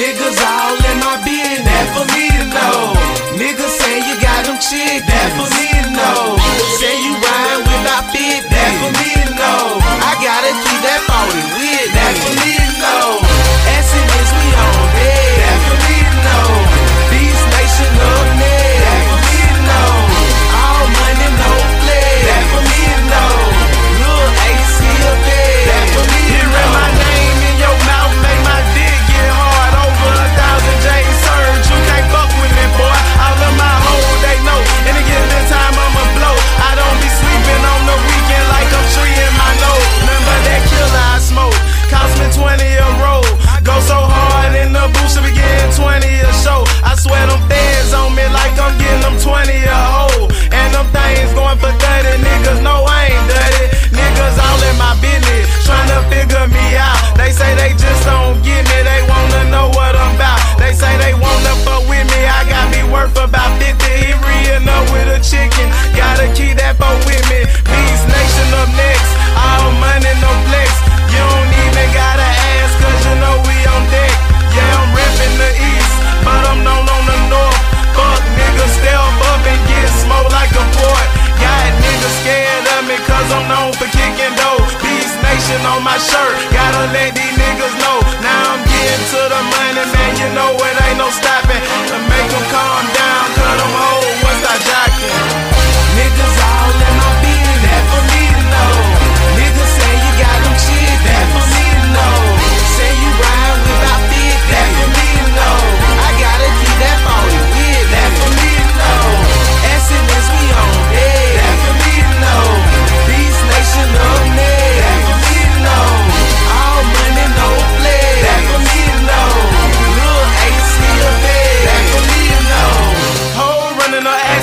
Niggas all in my business, that for me to know. Niggas say you got them chick, that for me to know. Say you my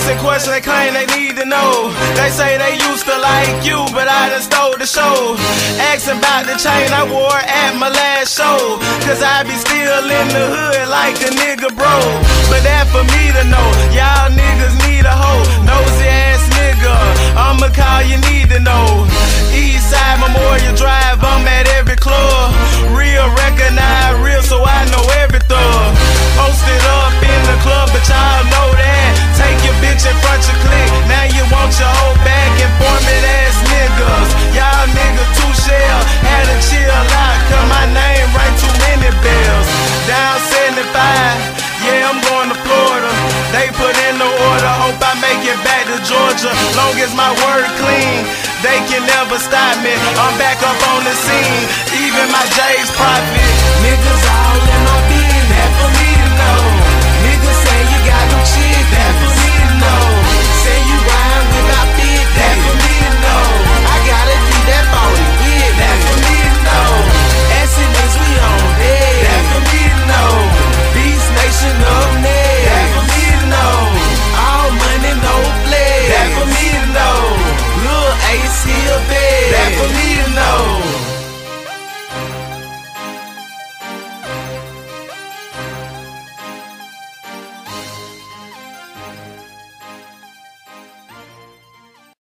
basic they claim they need to know. They say they used to like you, but I just stole the show. Asking about the chain I wore at my last show. Cause I be still in the hood like a nigga, bro. But that for Georgia, long as my word clean. They can never stop me. I'm back up on the scene. Even my J's profit. Niggas, I